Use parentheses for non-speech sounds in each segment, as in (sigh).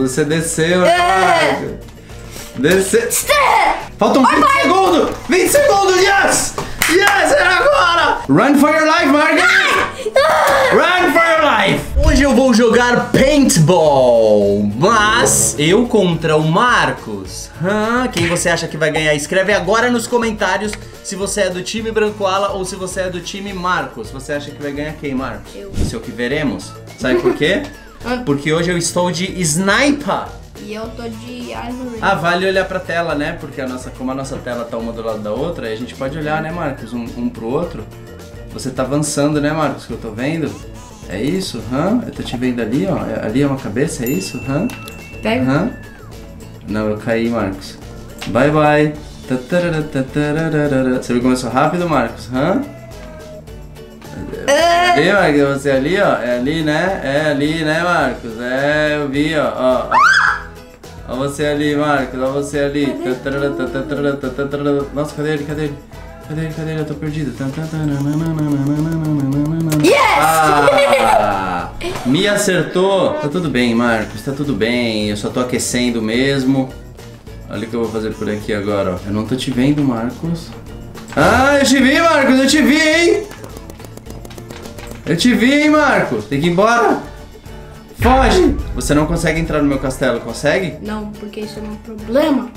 Você desceu, É. Marcos? Desceu. Faltam 20 segundos! 20 segundos, yes! Yes, é agora! Run for your life, Marcos! Run for your life! Hoje eu vou jogar paintball, mas eu contra o Marcos. Quem você acha que vai ganhar? Escreve agora nos comentários se você é do time Branco Ala ou se você é do time Marcos. Você acha que vai ganhar quem, Marcos? Eu. Isso é o que veremos. Sabe por quê? (laughs) Porque hoje eu estou de sniper. E eu tô de Armory. Ah, vale olhar pra tela, né? Porque a nossa, como a nossa tela tá uma do lado da outra, aí a gente pode olhar, né, Marcos? Um, um pro outro. Você tá avançando, né, Marcos? Que eu tô vendo. É isso? Hã? Eu tô te vendo ali, ó. É- Ali é uma cabeça, é isso? Hã? Pega. Hã? Não, eu caí, Marcos. Bye, bye. Você viu como eu sou rápido, Marcos? Hã? Ali, Marcos, você ali, ó. É ali, né? É ali, né, Marcos? É, eu vi, ó. ó. Ó você ali, Marcos, ó você ali. Nossa, cadê ele? Cadê ele? Cadê ele? Cadê ele? Eu tô perdido. Yes! Ah, me acertou. Tá tudo bem, Marcos, tá tudo bem. Eu só tô aquecendo mesmo. Olha o que eu vou fazer por aqui agora, ó. Eu não tô te vendo, Marcos. Ah, eu te vi, Marcos, eu te vi, hein? Eu te vi, hein, Marcos? Tem que ir embora. Foge! Você não consegue entrar no meu castelo, consegue? Não, porque isso é um problema.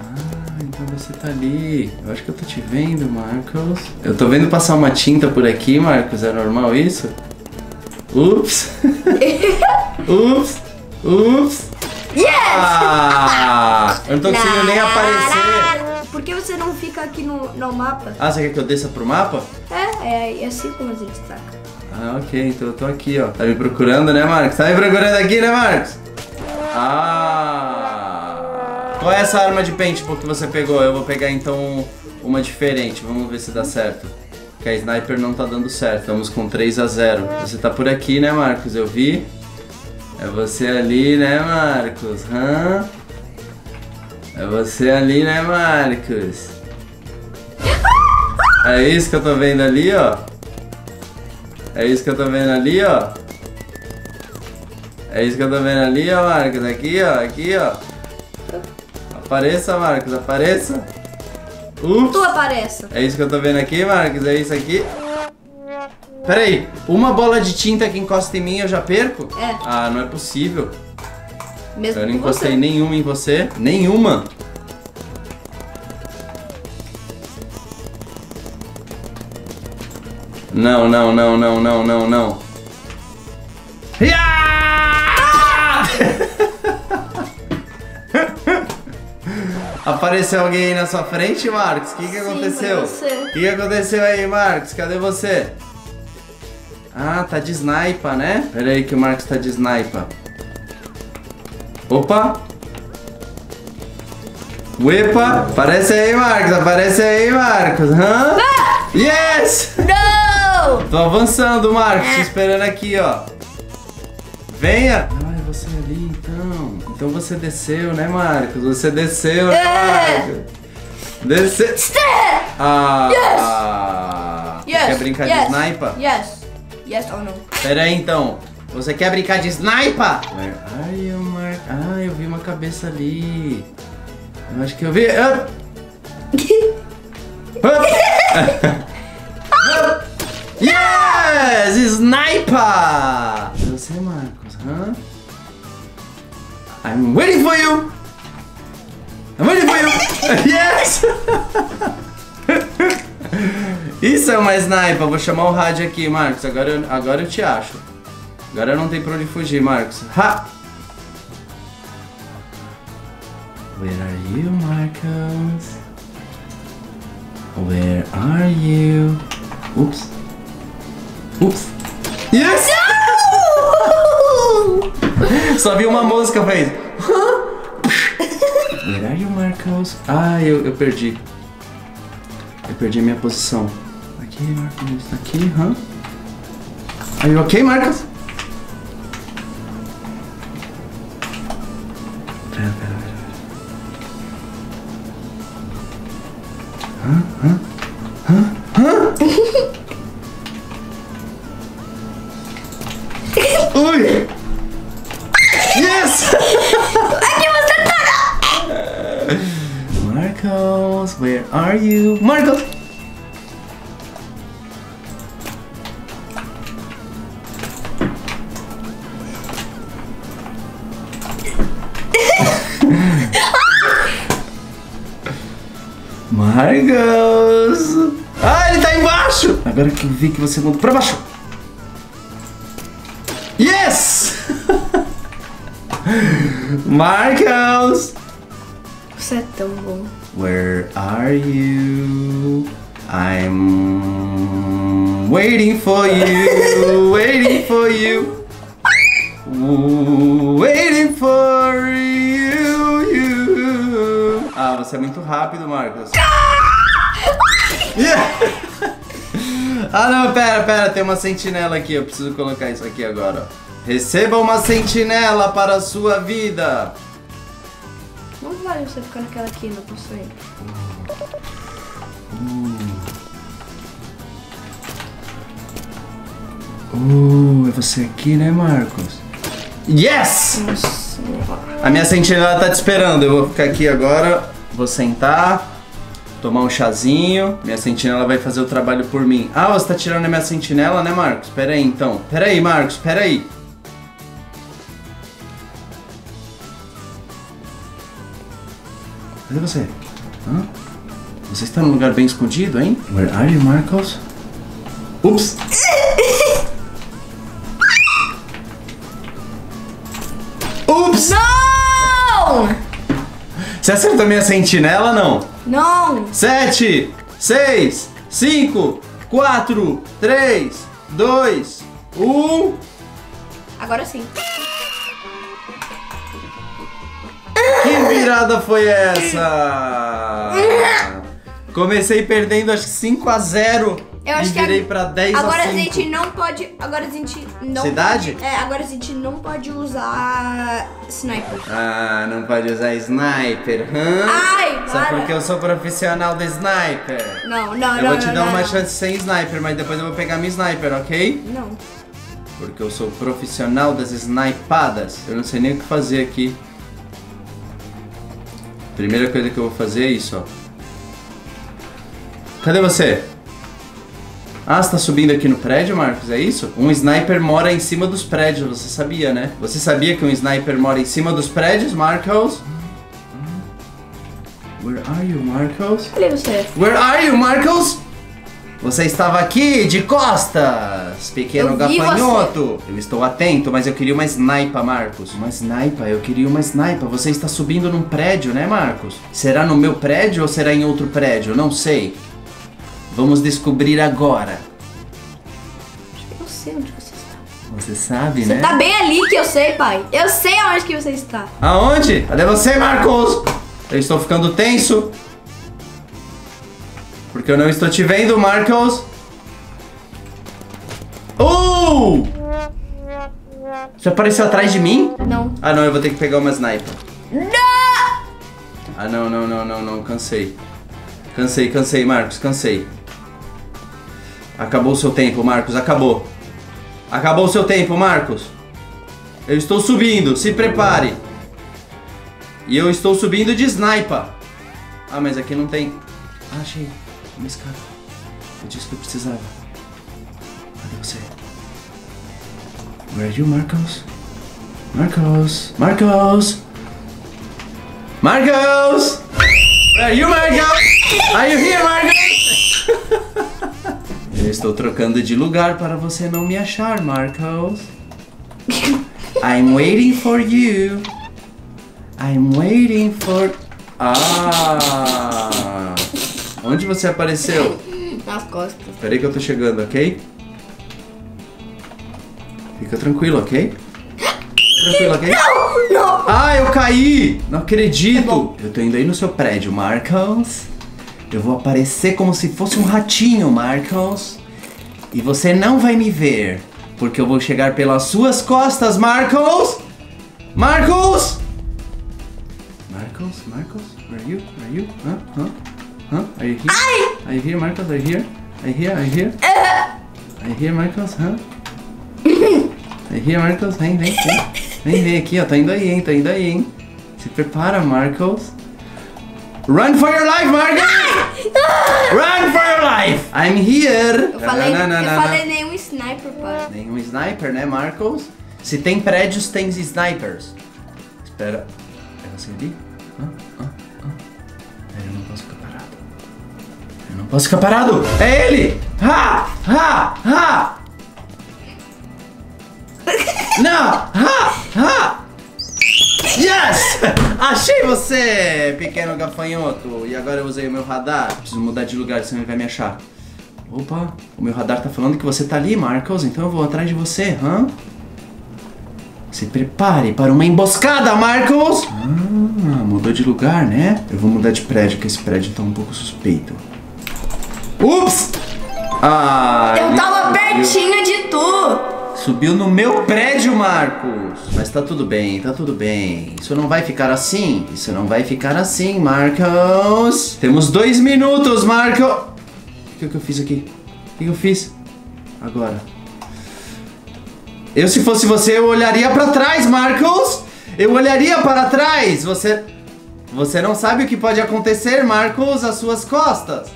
Ah, então você tá ali. Eu acho que eu tô te vendo, Marcos. Eu tô vendo passar uma tinta por aqui, Marcos. É normal isso? Ups! (laughs) Ups! Ups! Yes! Ah! Eu não tô conseguindo nem aparecer. Por que você não fica aqui no, no mapa? Ah, você quer que eu desça pro mapa? É, é, é assim como a gente destaca. Ah, ok. Então eu tô aqui, ó. Tá me procurando, né, Marcos? Tá me procurando aqui, né, Marcos? Ah! Qual é essa arma de paintball que você pegou? Eu vou pegar então uma diferente. Vamos ver se dá certo. Porque a sniper não tá dando certo. Estamos com 3 a 0. Você tá por aqui, né, Marcos? Eu vi. É você ali, né, Marcos? Hã? É você ali, né, Marcos? É isso que eu tô vendo ali, ó. É isso que eu tô vendo ali, ó. É isso que eu tô vendo ali, ó, Marcos. Aqui, ó, aqui, ó. Apareça, Marcos, apareça. Ups. Tu apareça. É isso que eu tô vendo aqui, Marcos. É isso aqui. Pera aí, uma bola de tinta que encosta em mim eu já perco? É. Ah, não é possível. Mesmo Eu não encostei você. nenhuma em você. Nenhuma. Não, não, não, não, não, não, não. (laughs) Apareceu alguém aí na sua frente, Marcos? O que, que Sim, aconteceu? O que, que aconteceu aí, Marcos? Cadê você? Ah, tá de sniper, né? Pera aí que o Marcos tá de sniper. Opa! Uepa! Aparece aí, Marcos! Aparece aí, Marcos! Hã? Yes! Não! Tô avançando, Marcos. Tô esperando aqui, ó. Venha! Ah, é você ali, então. Então você desceu, né, Marcos? Você desceu, né, É. Marcos? Desceu. Ah! Yes. ah. Yes! Quer brincar yes, de sniper? Yes. Yes ou não? Pera aí, então. Você quer brincar de sniper? Ai, eu mar... Ah, eu vi uma cabeça ali. Eu acho que eu vi. Ah! (laughs) Ah! (laughs) yes! Sniper! Você, Marcos, hã? I'm waiting for you! I'm waiting for you! (laughs) yes! (laughs) Isso é uma sniper. Vou chamar o rádio aqui, Marcos. Agora eu, agora eu te acho. Agora não tem pra onde fugir, Marcos. Ha! Where are you, Marcos? Where are you? Oops. Oops. Yes! Só vi uma mosca, fez. Where are you, Marcos? Ah, eu, eu perdi. Eu perdi a minha posição. Aqui, Marcos. Aqui, hã? Are you okay, Marcos? You? Marcos! (laughs) Ah, ele tá embaixo! Agora que eu vi que você mandou pra baixo. Yes! (laughs) Marcos! Você é tão bom. Where are you? I'm waiting for you, waiting for you, waiting for you, you. Ah, você é muito rápido, Marcos. Yeah. Ah, não, pera, pera, tem uma sentinela aqui, eu preciso colocar isso aqui agora. Receba uma sentinela para a sua vida. Não vale você ficar naquela aqui, não consigo. Uh, é você aqui, né, Marcos? Yes! Nossa. A minha sentinela tá te esperando. Eu vou ficar aqui agora, vou sentar, tomar um chazinho. Minha sentinela vai fazer o trabalho por mim. Ah, você tá tirando a minha sentinela, né, Marcos? Pera aí, então. Pera aí, Marcos, pera aí. Cadê você? Hã? Você está num lugar bem escondido, hein? Where are you, Marcos? Ups! Ups! Não! Você acertou minha sentinela, não? Não! Sete, seis, cinco, quatro, três, dois, um. Agora sim. Virada foi essa? Comecei perdendo acho que 5 a 0 Eu acho e que virei ag- pra 10 Agora a a 5. gente não pode. Agora a gente não. Cidade? pode- é, agora a gente não pode usar sniper. Ah, não pode usar sniper. Hã? Ai, Só para. porque eu sou profissional do sniper. Não, não, eu não. vou te não, dar não, uma não. chance sem sniper, mas depois eu vou pegar minha sniper, ok? Não. Porque eu sou profissional das snipadas. Eu não sei nem o que fazer aqui. Primeira coisa que eu vou fazer é isso, ó. Cadê você? Ah, você tá subindo aqui no prédio, Marcos? É isso? Um sniper mora em cima dos prédios, você sabia, né? Você sabia que um sniper mora em cima dos prédios, Marcos? Where are you, Marcos? Cadê você? Where are you, Marcos? Você estava aqui de costas, pequeno Eu gafanhoto. Eu estou atento, mas eu queria uma sniper, Marcos. Uma sniper, eu queria uma sniper. Você está subindo num prédio, né, Marcos? Será no meu prédio ou será em outro prédio? Não sei. Vamos descobrir agora. Eu sei onde você está. Você sabe, Você né? tá bem ali que eu sei, pai. Eu sei aonde que você está. Aonde? Cadê você, Marcos? Eu estou ficando tenso. Porque eu não estou te vendo, Marcos. Uh! Você apareceu atrás de mim? Não. Ah, não, eu vou ter que pegar uma sniper. Não! Ah, não, não, não, não, não, cansei. Cansei, cansei, Marcos, cansei. Acabou o seu tempo, Marcos, acabou. Acabou o seu tempo, Marcos. Eu estou subindo, se prepare. E eu estou subindo de sniper. Ah, mas aqui não tem. Ah, achei. Uma escada. Eu disse que eu precisava. Cadê você? Where are you, Marcos? Marcos! Marcos! Marcos! Where are you, Marcos? Are you here, Marcos? (laughs) Eu estou trocando de lugar para você não me achar, Marcos. I'm waiting for you. I'm waiting for. Ah! Onde você apareceu? (laughs) Nas costas. Peraí que eu tô chegando, ok? Fica tranquilo, ok? Tranquilo, ok? Não, não. Ah, eu caí! Não Tá acredito! bom. eu tô indo aí no seu prédio, Marcos. Eu vou aparecer como se fosse um ratinho, Marcos. E você não vai me ver. Porque eu vou chegar pelas suas costas, Marcos! Marcos! Marcos, Marcos, where are you? Where are you? Huh? Huh? Huh? Are you here? Are you here, Marcos? Are you here? Are you here? Are you here? Are you here, Marcos? Huh? Are you here, Marcos? Vem, vem, vem. Vem, vem aqui, ó. Tá indo aí, hein? Tá indo aí, hein? Se prepara, Marcos. Run for your life, Marcos! Run for your life! I'm here! Eu falei, na, eu falei nenhum sniper, pai. Nenhum sniper, né, Marcos? Se tem prédios, tem snipers. Espera. É você ali? Hã? Hã? Hã? Posso ficar parado! É ele! Ha! Ha! Ha! Não! Ha! Ha! Yes! Achei você, pequeno gafanhoto. E agora eu usei o meu radar. Preciso mudar de lugar, senão ele vai me achar. Opa, o meu radar tá falando que você tá ali, Marcos, então eu vou atrás de você, hã? Se prepare para uma emboscada, Marcos! Ah, mudou de lugar, né? Eu vou mudar de prédio, porque esse prédio tá um pouco suspeito. Ups! Ah, Eu tava subiu. pertinho de tu. Subiu no meu prédio, Marcos. Mas tá tudo bem, tá tudo bem. Isso não vai ficar assim. Isso não vai ficar assim, Marcos. Temos dois minutos, Marcos. O que, que eu fiz aqui? O que, que eu fiz? Agora. Eu, se fosse você, eu olharia pra trás, Marcos. Eu olharia para trás. Você. Você não sabe o que pode acontecer, Marcos, às suas costas.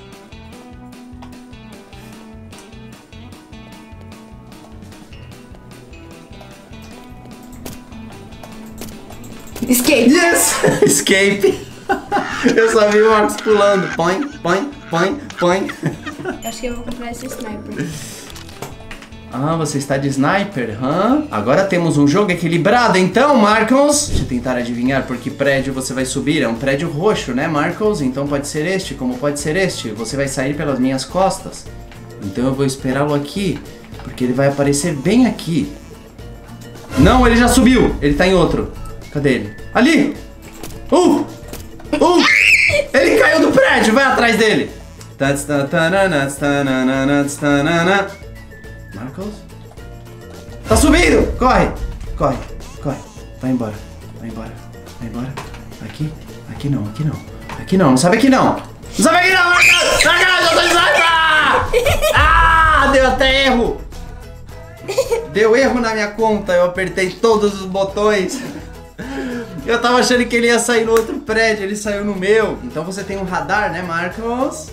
Escape. Yes! (laughs) Escape! Eu só vi o Marcos pulando. Põe, põe, põe, põe. Acho que eu vou comprar esse sniper. Ah, você está de sniper, hã? Agora temos um jogo equilibrado, então, Marcos? Deixa eu tentar adivinhar por que prédio você vai subir. É um prédio roxo, né, Marcos? Então pode ser este, como pode ser este. Você vai sair pelas minhas costas. Então eu vou esperá-lo aqui, porque ele vai aparecer bem aqui. Não, ele já subiu. Ele tá em outro. Cadê ele? Ali! Uh! Uh! Ele caiu do prédio, vai atrás dele! Marcos? Tá subindo! Corre! Corre, corre. Vai embora, vai embora, vai embora. Aqui, aqui não, aqui não. Aqui não, não sabe aqui não! Não sabe aqui não, Marcos! Marcos, eu tô sniper! Ah! Deu até erro! Deu erro na minha conta, eu apertei todos os botões. Eu tava achando que ele ia sair no outro prédio, ele saiu no meu. Então você tem um radar, né, Marcos?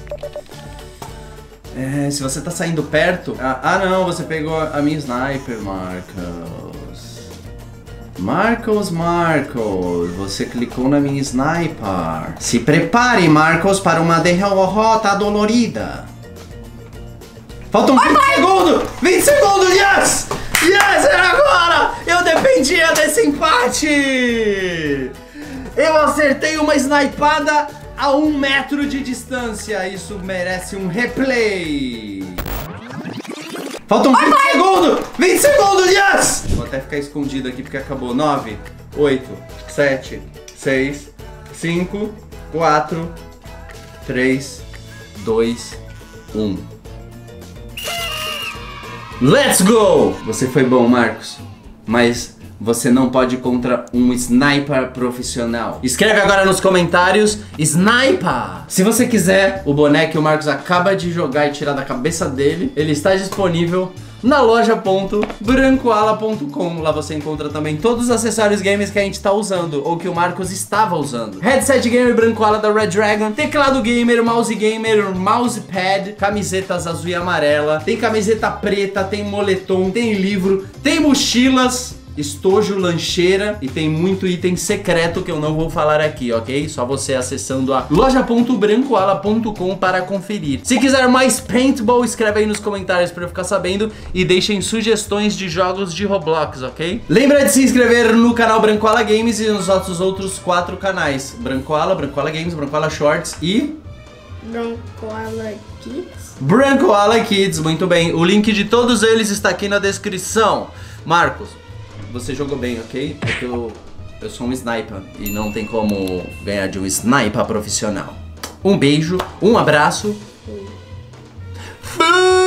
É, se você tá saindo perto. Ah, ah, não, você pegou a minha sniper, Marcos. Marcos, Marcos, você clicou na minha sniper. Se prepare, Marcos, para uma derrota dolorida. Faltam 20 segundos! 20 segundos, yes! Yes, era! Eu dependia desse empate! Eu acertei uma snipada a um metro de distância. Isso merece um replay. Faltam 20 segundos! 20 segundos, yes! Vou até ficar escondido aqui porque acabou. 9, 8, 7, 6, 5, 4, 3, 2, 1. Let's go! Você foi bom, Marcos. Mas você não pode contra um sniper profissional. Escreve agora nos comentários Sniper! Se você quiser o boneco que o Marcos acaba de jogar e tirar da cabeça dele, ele está disponível na loja.brancoala.com. Lá você encontra também todos os acessórios games que a gente está usando ou que o Marcos estava usando. Headset gamer Brancoala da Red Dragon, teclado gamer, mouse gamer, mousepad, camisetas azul e amarela, tem camiseta preta, tem moletom, tem livro, tem mochilas estojo, lancheira e tem muito item secreto que eu não vou falar aqui, ok? Só você acessando a loja.brancoala.com para conferir. Se quiser mais paintball, escreve aí nos comentários para eu ficar sabendo e deixem sugestões de jogos de Roblox, ok? Lembra de se inscrever no canal Brancoala Games e nos nossos outros quatro canais: Brancoala, Brancoala Games, Brancoala Shorts e Broncoala Kids. Brancoala Kids. Muito bem. O link de todos eles está aqui na descrição. Marcos, você jogou bem, ok? É que eu, eu sou um sniper e não tem como ganhar de um sniper profissional. Um beijo, um abraço. Fui!